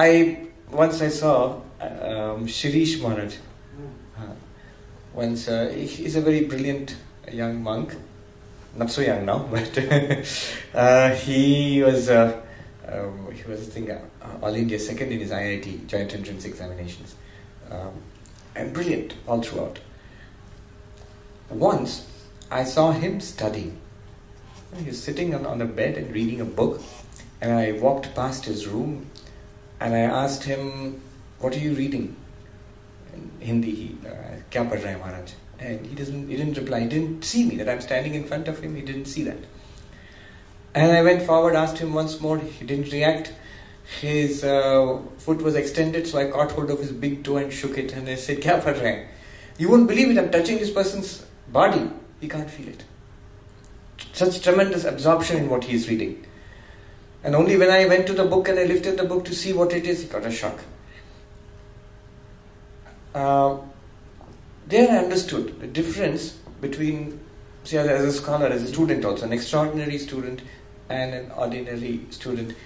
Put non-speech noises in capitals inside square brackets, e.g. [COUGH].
I once I saw um, Shirish Maharaj. Uh, once uh, he's a very brilliant young monk, not so young now, [LAUGHS] but uh, he was uh, um, he was I think uh, all India second in his IIT joint entrance examinations, um, and brilliant all throughout. Once I saw him studying. He was sitting on, on a bed and reading a book, and I walked past his room and I asked him, What are you reading? In Hindi, he, uh, Kya pad rahe Maharaj? And he doesn't he didn't reply, he didn't see me, that I'm standing in front of him, he didn't see that. And I went forward, asked him once more, he didn't react. His uh, foot was extended, so I caught hold of his big toe and shook it, and I said, Kya pad rahe hai?" You won't believe it, I'm touching this person's body. He can't feel it. Such tremendous absorption in what he is reading. And only when I went to the book and I lifted the book to see what it is, he got a shock. Uh, there I understood the difference between, see, as a scholar, as a student also, an extraordinary student and an ordinary student.